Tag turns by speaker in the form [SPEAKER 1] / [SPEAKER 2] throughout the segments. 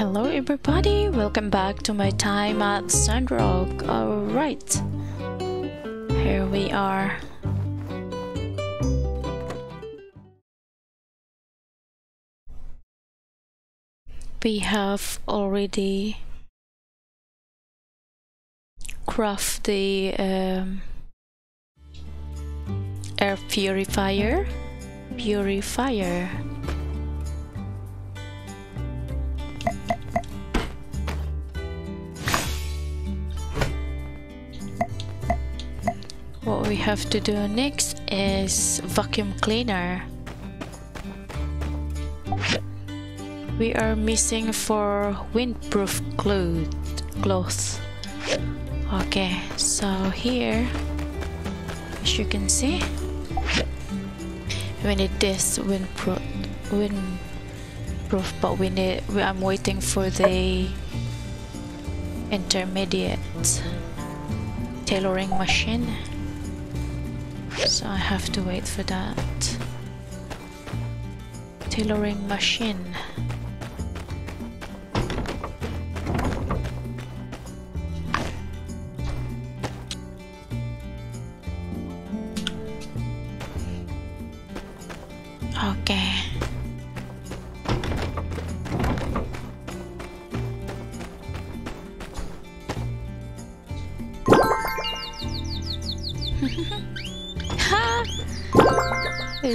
[SPEAKER 1] Hello everybody, welcome back to my time at Sandrock. Alright, here we are. We have already craft the um, air purifier. Purifier. What we have to do next is vacuum cleaner. We are missing for windproof cloth. cloth. Okay, so here, as you can see, we need this windproof, windproof, but we need. I'm waiting for the intermediate tailoring machine so I have to wait for that. Tailoring machine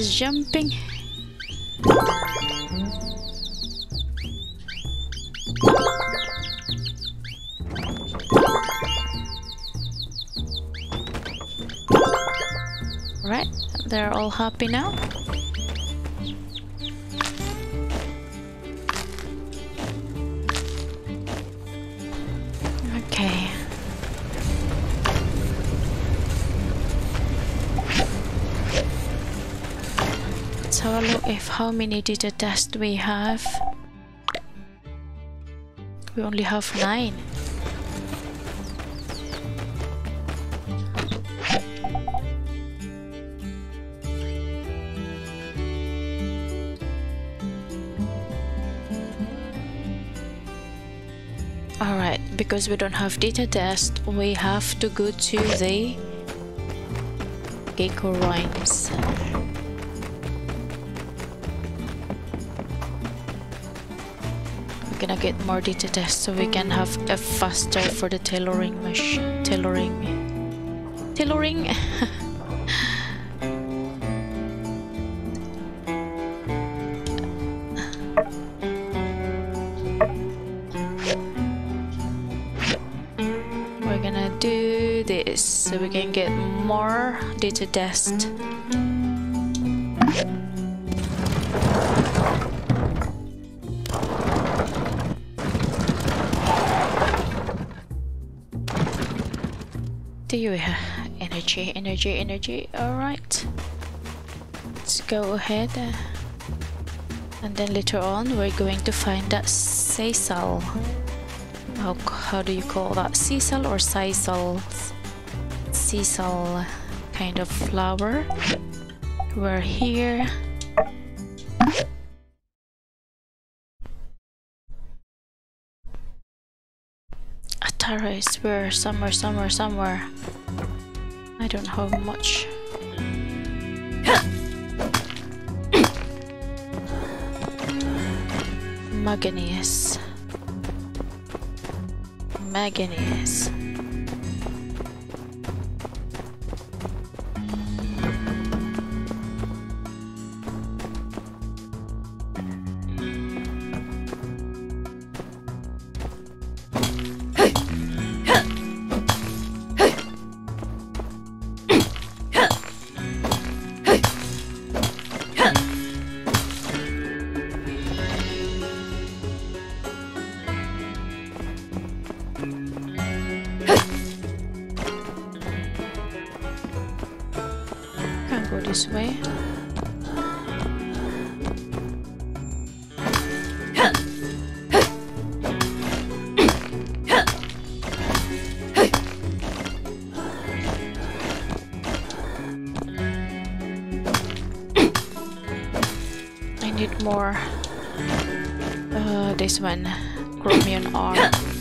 [SPEAKER 1] is jumping. Right, they're all happy now. How many data tests we have. We only have nine. Alright, because we don't have data test, we have to go to the Gecko Rhymes. Gonna get more data tests so we can have a faster for the tailoring machine. Tailoring. Tailoring! We're gonna do this so we can get more data test. Energy, energy, energy? Alright. Let's go ahead. Uh, and then later on we're going to find that sisal. How, how do you call that? Sisal or sisal? Sisal kind of flower. We're here. Atara is where? Somewhere, somewhere, somewhere. I don't know how much. Manganese. Manganese. More. Uh, this one. Chromium arm.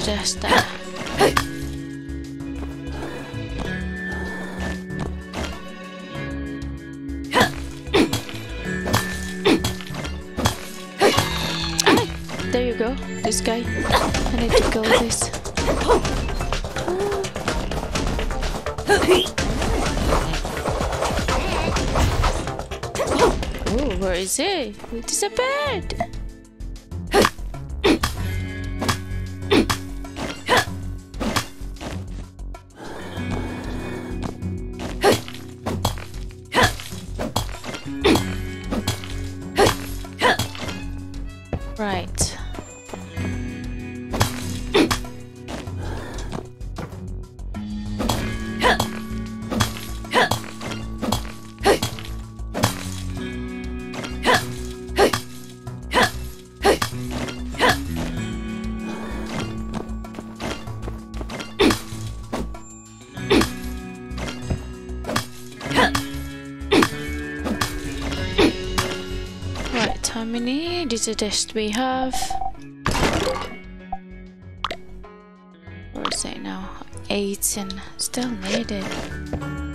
[SPEAKER 1] there. You go, this guy. I need to kill this. Oh, where is he? It is many digitest we have? Where is it now? 18. Still needed.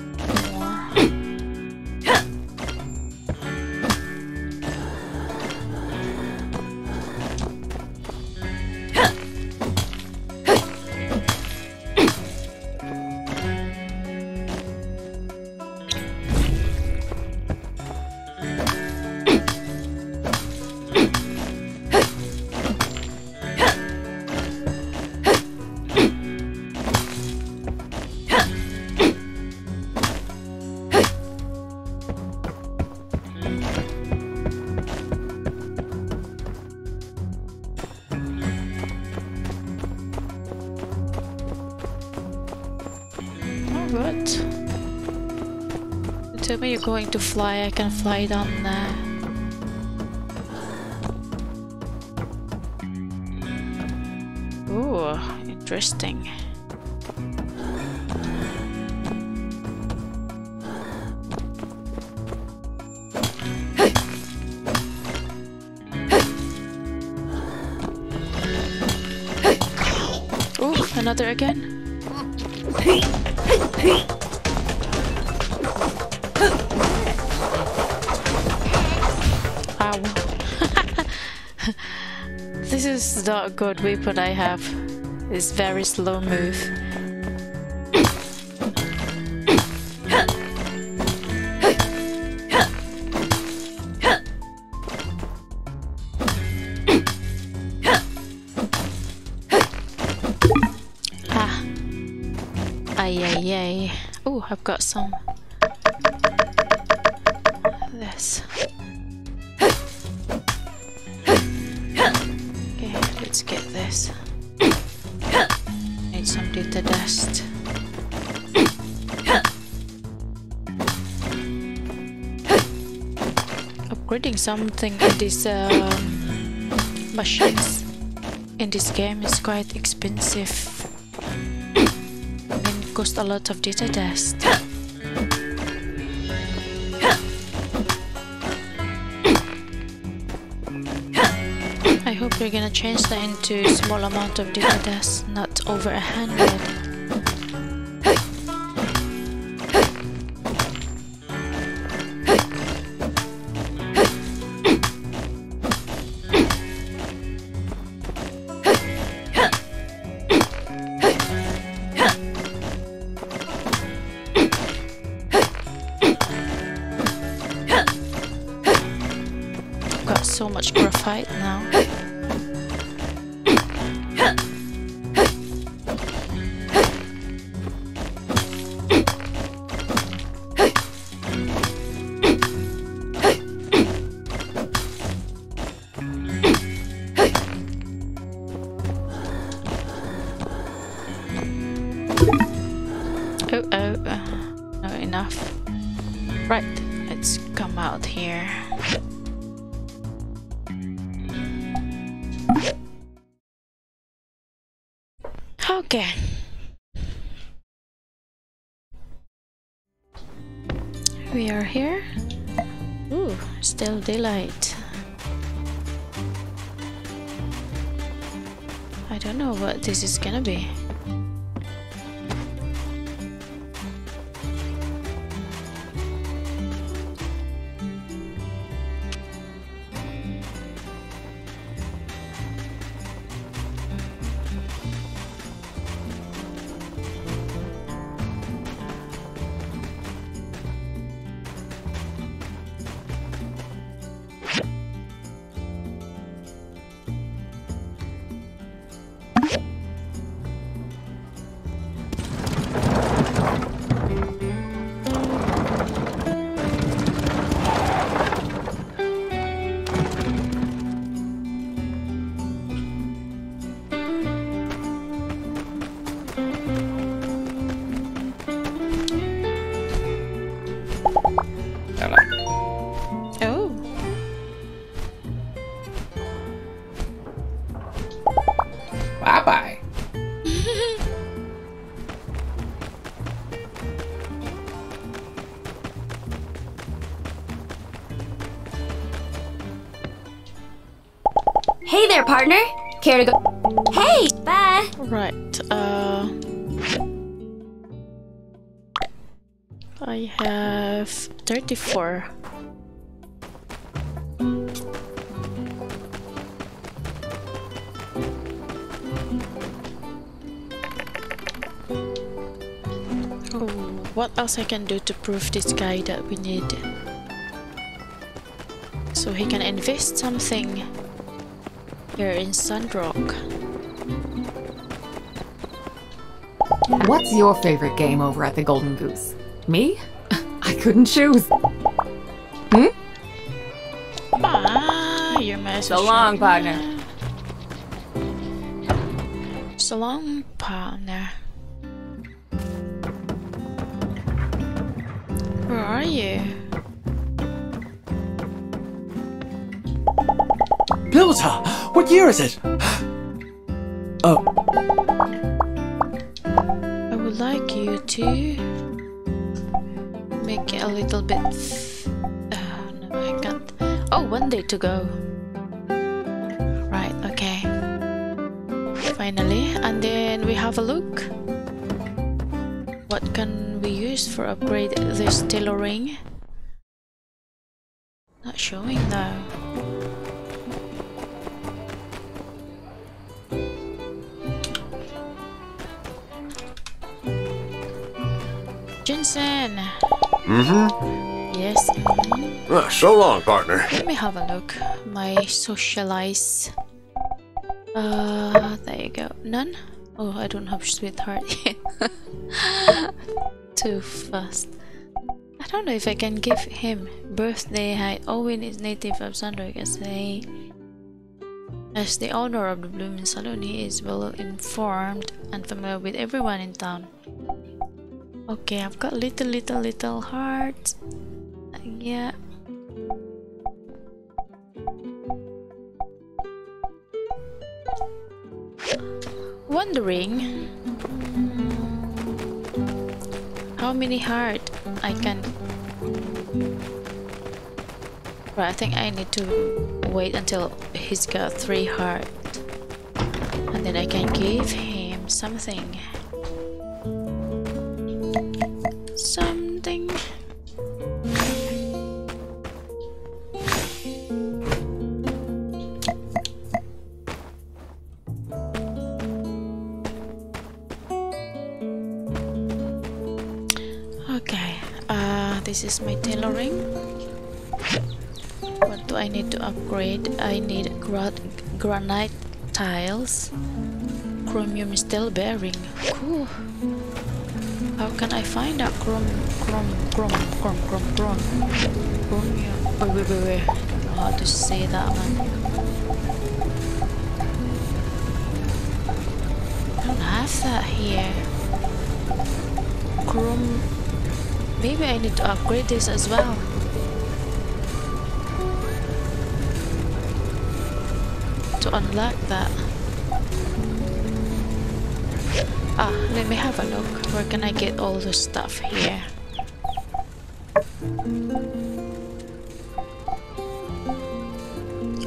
[SPEAKER 1] Going to fly. I can fly down there. Ooh, interesting. Ooh, another again. Is not a good weapon I have. It's very slow move. Ah. Ay ay ay. Oh, I've got some. Something in these um, machines in this game is quite expensive. And it costs a lot of data dust. I hope you're gonna change that into small amount of data dust, not over a hundred. Daylight. I don't know what this is gonna be.
[SPEAKER 2] There, partner. Care to go? Hey, bye.
[SPEAKER 1] Right. Uh, I have thirty-four. Oh, what else I can do to prove this guy that we need so he can invest something here in Sandrock.
[SPEAKER 3] What's your favorite game over at the Golden Goose? Me? I couldn't choose. Hmm?
[SPEAKER 1] Ah, you're my
[SPEAKER 3] So long, partner.
[SPEAKER 1] So long, partner. Where are you?
[SPEAKER 4] Pillager! What year is it? oh.
[SPEAKER 1] I would like you to make it a little bit... Uh, no, I can't. Oh, one day to go. Right, okay. Finally, and then we have a look. What can we use for upgrade this tailoring?
[SPEAKER 5] Uh, so long, partner.
[SPEAKER 1] Let me have a look. My socialize. Uh, there you go. None? Oh, I don't have sweetheart yet. Too fast. I don't know if I can give him birthday height. Owen is native of Sandrock as a as the owner of the Blue Moon Saloon, he is well informed and familiar with everyone in town. Okay, I've got little, little, little hearts. Yeah. Wondering how many heart I can. Right, I think I need to wait until he's got three heart, and then I can give him something. something. I need gra granite tiles. Chromium steel bearing. Cool. How can I find that chrom chrom chrom chrom chrom chrom chromium? Wait wait wait wait. I don't know how to say that man. I don't have that here. Chrome. Maybe I need to upgrade this as well. To unlock that. Ah, let me have a look. Where can I get all the stuff here?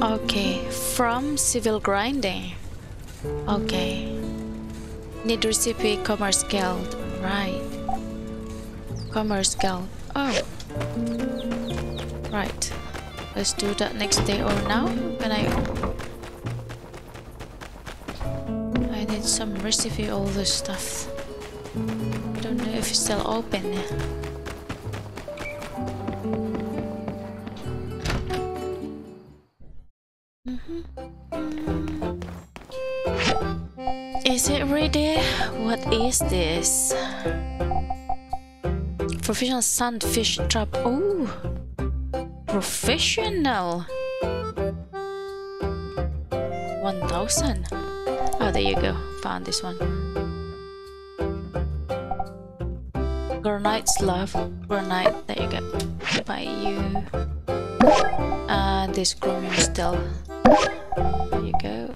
[SPEAKER 1] Okay, from civil grinding. Okay. Need recipe commerce guild. Right. Commerce guild. Oh. Right. Let's do that next day or now. Can I I recipe all this stuff. Don't know if it's still open. Mm-hmm. Is it ready? What is this? Professional sunfish trap. Oh, professional. 1000. Oh, there you go. Found this one. Granite love. Granite. There you go. By you. And this chromium still. There you go.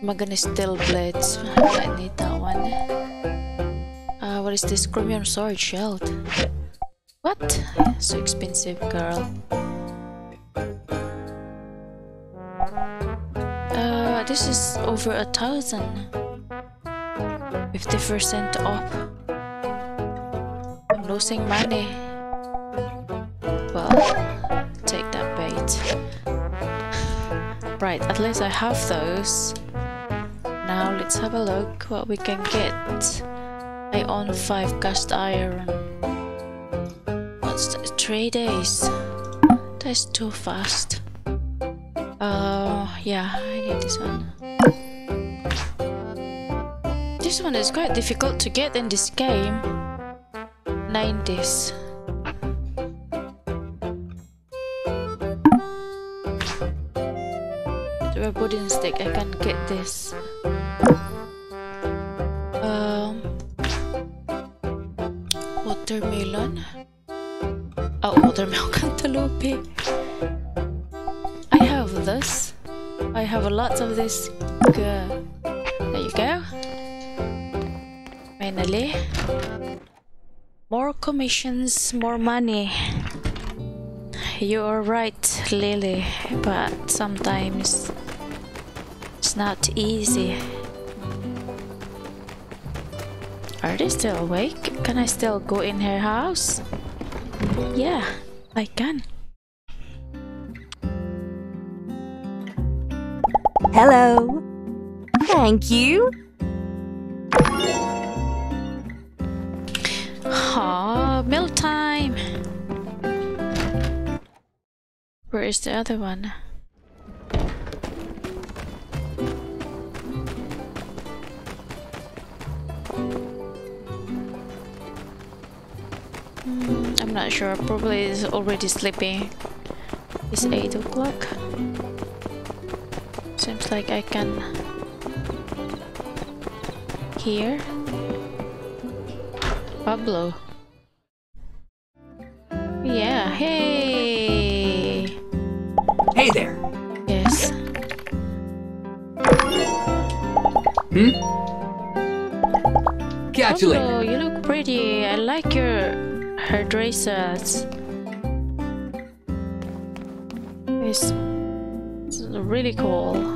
[SPEAKER 1] Magani steel blades. I need that one. Uh, what is this chromium sword shield? What? So expensive, girl. This is over a thousand. 50% off. I'm losing money. Well, take that bait. Right, at least I have those. Now let's have a look what we can get. I own 5 cast iron. What's the, 3 days? That's too fast. Yeah, I need this one. This one is quite difficult to get in this game. 90s. To a wooden stick, I can get this. Um, watermelon. Oh, watermelon cantaloupe. Have a lot of this. There you go. Finally. More commissions, more money. You're right, Lily, but sometimes it's not easy. Are they still awake? Can I still go in her house? Yeah, I can.
[SPEAKER 2] Thank you.
[SPEAKER 1] Aw, meal time! Where is the other one? Hmm, I'm not sure, probably is already sleeping. It's 8 o'clock. Seems like I can hear Pablo. Yeah, hey!
[SPEAKER 4] Hey there.
[SPEAKER 1] Yes.
[SPEAKER 4] Hmm? Catch you.
[SPEAKER 1] Pablo, you look pretty. I like your hairdressers. It's really cool.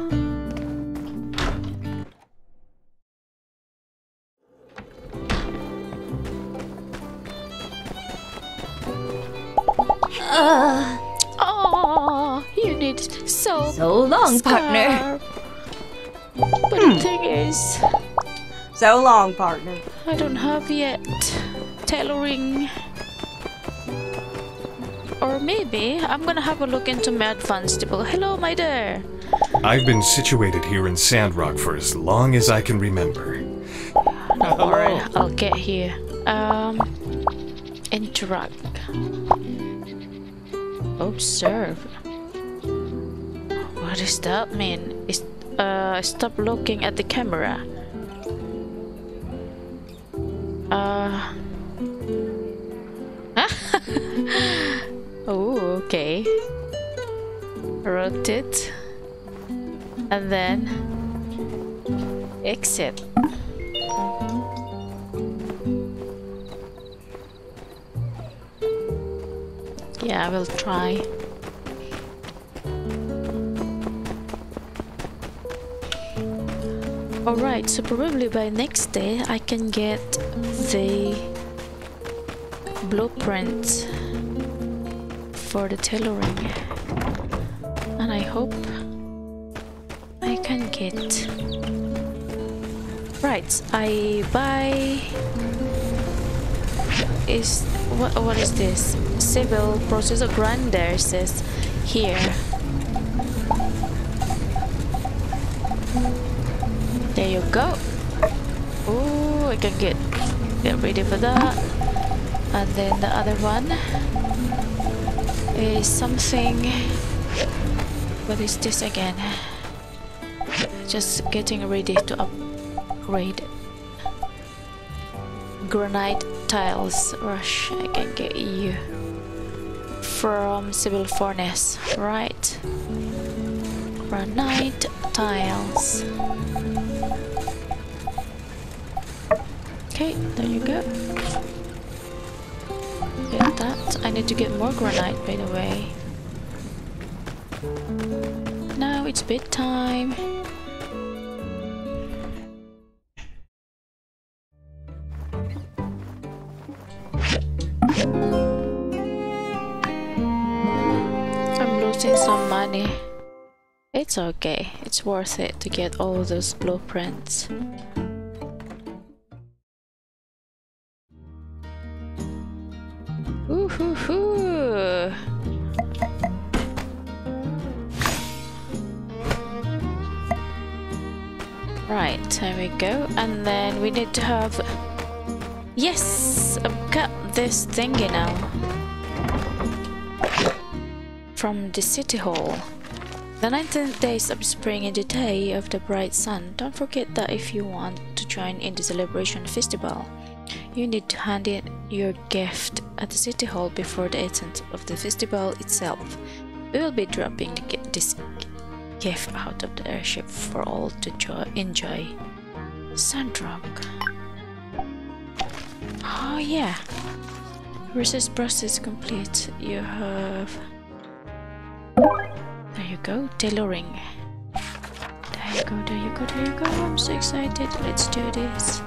[SPEAKER 1] So
[SPEAKER 2] long, partner.
[SPEAKER 1] I don't have yet tailoring. Or maybe I'm gonna have a look into my advanced table. Hello, my dear.
[SPEAKER 6] I've been situated here in Sandrock for as long as I can remember.
[SPEAKER 1] Don't I'll get here. Um, interact. Observe. What does that mean? Is uh, stop looking at the camera. And then exit. Yeah, I will try. Alright, so probably by next day I can get the blueprint for the tailoring. Get... Right, I buy... Is... What, what is this? Civil Processor Grinder says here. There you go. Oh, I can get get ready for that. And then the other one is something. What is this again? Just getting ready to upgrade. Granite tiles rush. I can get you from Civil Furnace, right? Granite tiles. Okay, there you go. Get that. I need to get more granite, by the way. Now it's bedtime. It's okay. It's worth it to get all those blueprints. Right, there we go. And then we need to have... Yes! I've got this thingy now. From the city hall. The 19th days of spring is the day of the bright sun. Don't forget that if you want to join in the celebration festival, you need to hand in your gift at the city hall before the 18th of the festival itself. We will be dropping this gift out of the airship for all to enjoy. Sandrock. Oh yeah. Research process complete. You have. Go, tailoring. There you go, there you go, there you go. I'm so excited. Let's do this.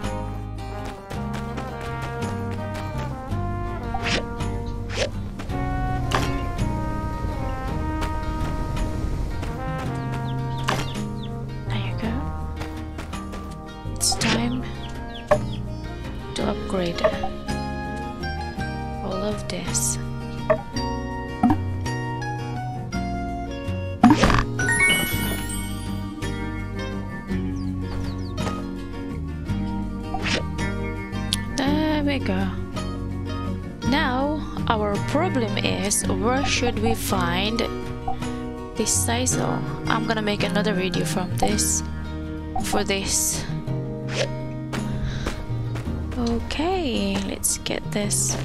[SPEAKER 1] Now, our problem is where should we find this sisal? I'm gonna make another video from this for this. Okay, let's get this.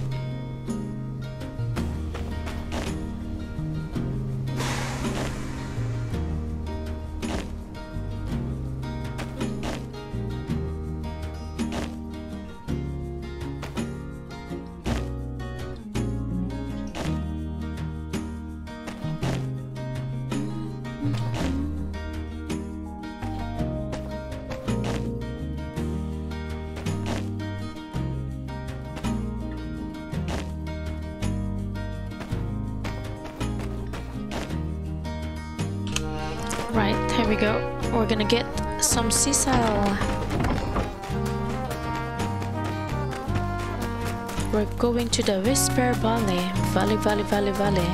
[SPEAKER 1] We're going to the Whisper Valley. Valley, valley, valley, valley.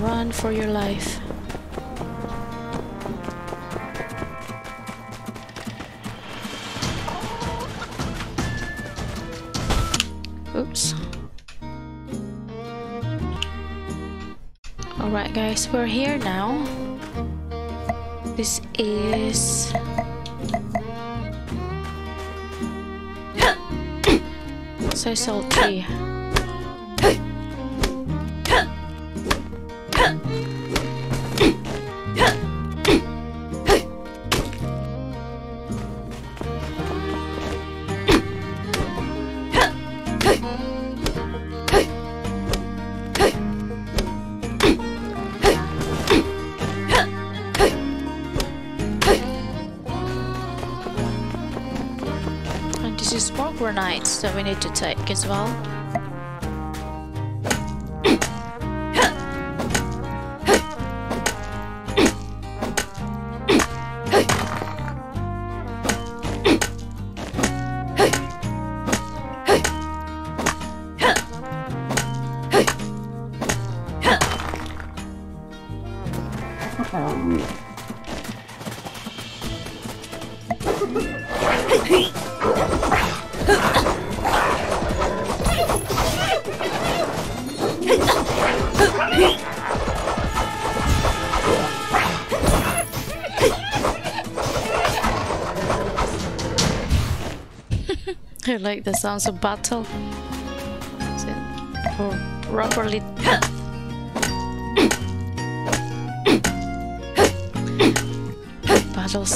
[SPEAKER 1] Run for your life. Oops. Alright guys, we're here now. This is... So salty. That we need to take as well. Like the sounds of battle. Is it or properly battle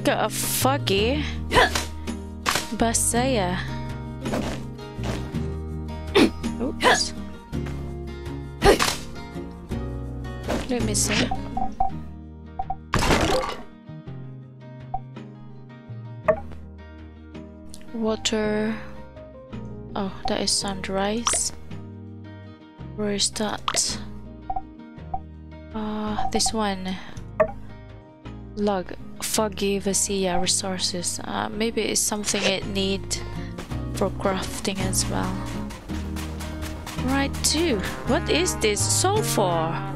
[SPEAKER 1] got a foggy Basaya. Oops. Let me see. Water. Oh, that is sunrise. Where is that? Uh, this one. Log foggy Vasia resources. Uh, maybe it's something it need for crafting as well. Right too. What is this? Sulfur.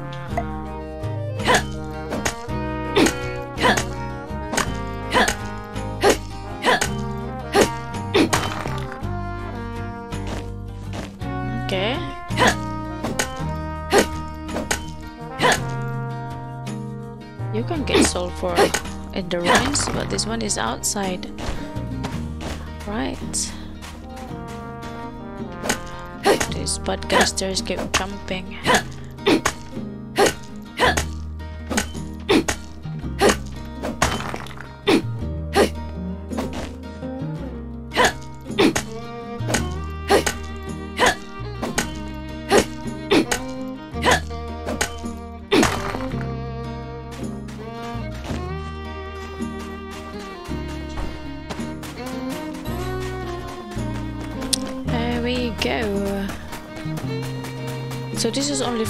[SPEAKER 1] In the ruins, but this one is outside. Right. These podcasters keep jumping.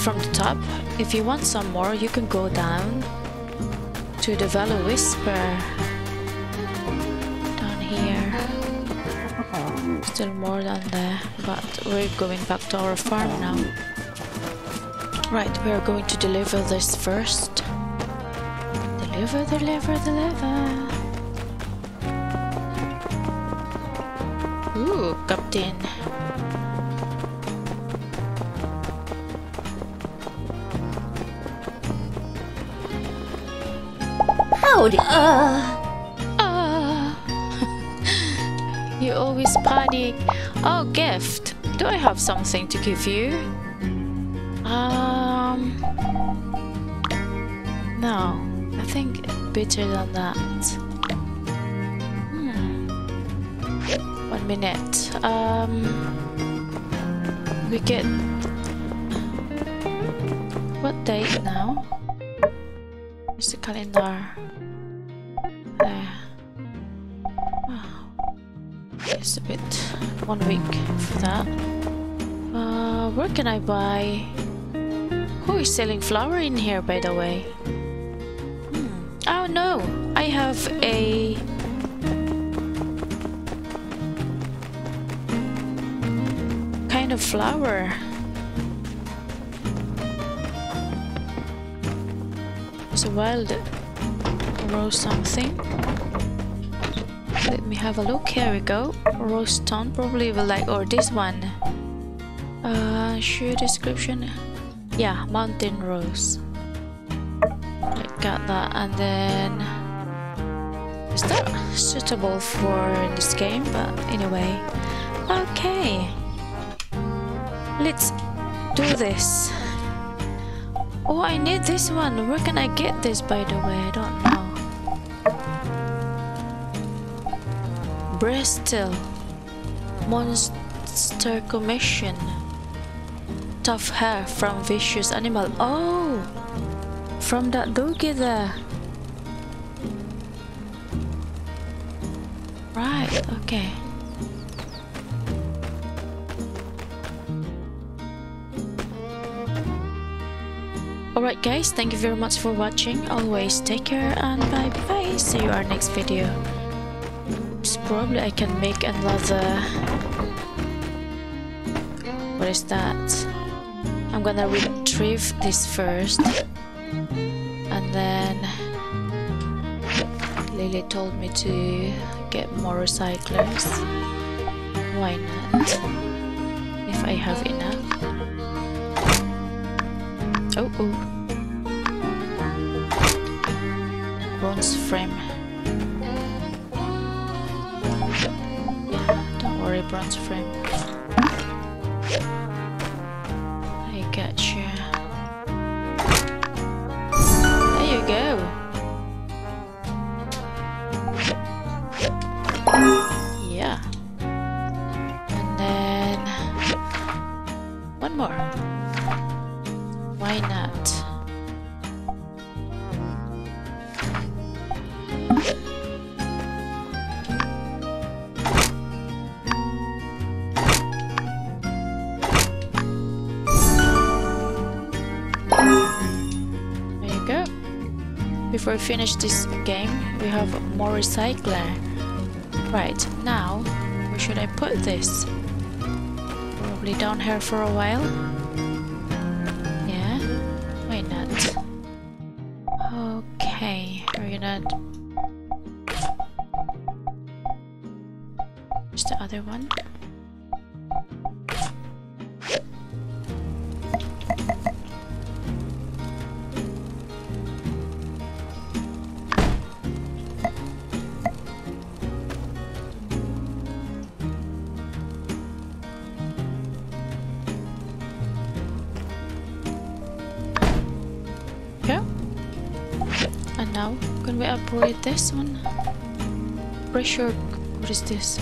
[SPEAKER 1] From the top. If you want some more, you can go down to the Valley Whisper. Down here. Still more than there, but we're going back to our farm now. Right, we are going to deliver this first. Deliver, deliver, deliver. Ooh, Captain.
[SPEAKER 2] Howdy. Uh,
[SPEAKER 1] Ah. you always panic. Oh, gift. Do I have something to give you? Um. No, I think better than that. Hmm. one minute. Um, we get what date now? Where's the calendar? It's a bit one week for that. Uh, where can I buy? Who is selling flour in here, by the way? Hmm. Oh no, I have a kind of flower. It's a wild rose something. Let me have a look. Here we go. Rose stone probably will like or this one. Uh, shoe description. Yeah, mountain rose. I got that and then is that suitable for this game? But anyway, okay. Let's do this. Oh, I need this one. Where can I get this, by the way? I don't know. Bristol. Monster Commission. Tough hair from Vicious Animal. Oh! From that doggy there. Right, okay. Alright guys, thank you very much for watching. Always take care and bye bye. See you our next video. Probably I can make another... What is that? I'm gonna retrieve this first. And then... Lily told me to get more recyclers. Why not? If I have enough. Oh, oh. Bronze frame. Bronze frame. We finish this game, we have more recycler. Right, now, where should I put this? Probably down here for a while. Upgrade this one? Pressure. What is this?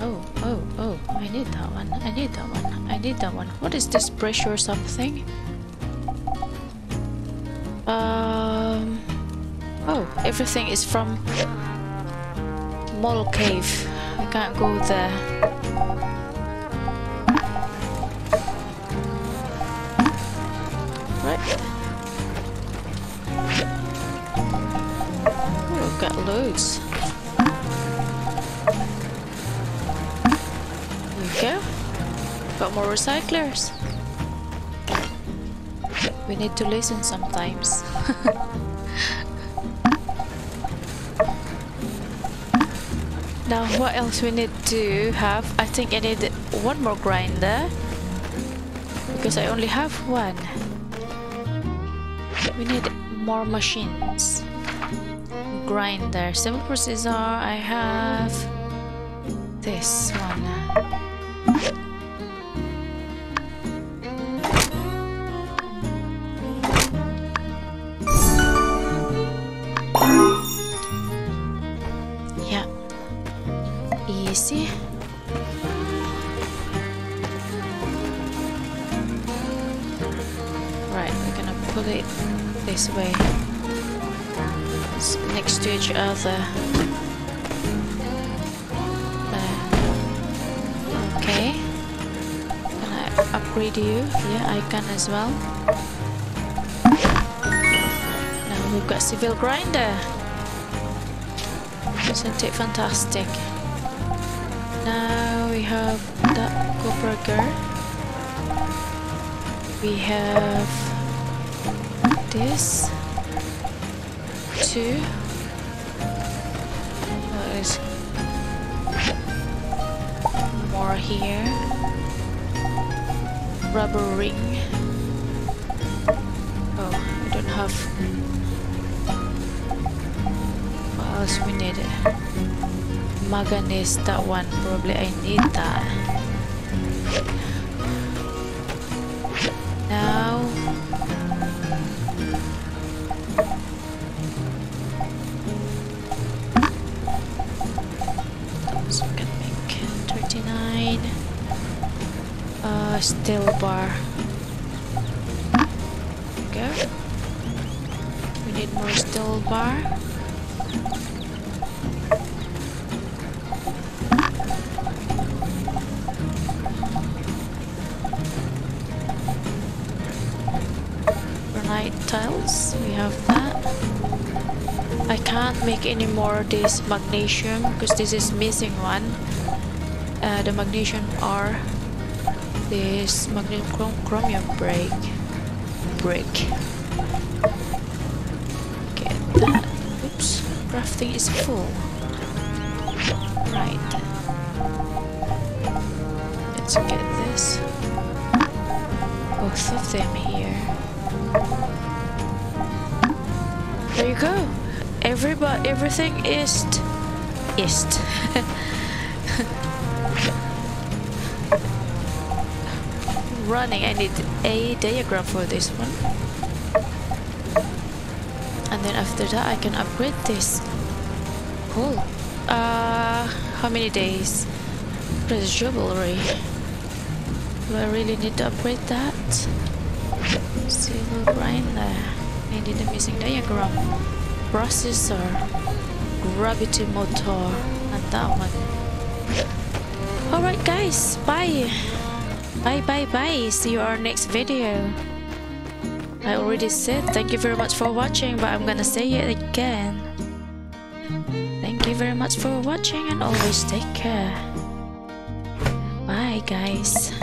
[SPEAKER 1] Oh, oh, oh, I need that one. I need that one. I need that one. What is this pressure something? Um. Oh, everything is from Mole Cave. I can't go there. Recyclers. We need to listen sometimes. now, what else we need to have? I think I need one more grinder. Because I only have one. We need more machines. Grinder, simple processor. I have this one. There. Okay. Can I upgrade you? Yeah, I can as well. Now we've got civil grinder. Isn't it fantastic? Now we have that girl. We have this two. More here. Rubber ring. Oh, I don't have. What else we need? Manganese, that one. Probably I need that. Uh, steel bar. Go. We need more steel bar. Granite tiles we have that. I can't make any more this magnesium because this is missing one. Uh, the magnesium are this magnesium chrom chromium break. Brick get that. Oops crafting is full. Right. Let's get this. Both of them here. There you go. Everybody everything is east running. I need a diagram for this one. And then after that I can upgrade this. Cool. Uh how many days? Press jewelry do I really need to upgrade that? Silver grinder I need the missing diagram. Processor. Gravity motor. And that one. Alright guys. Bye bye bye bye. See you our next video. I already said thank you very much for watching but I'm gonna say it again. Thank you very much for watching and always take care. Bye guys